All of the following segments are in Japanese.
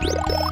you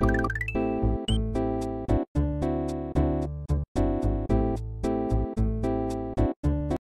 you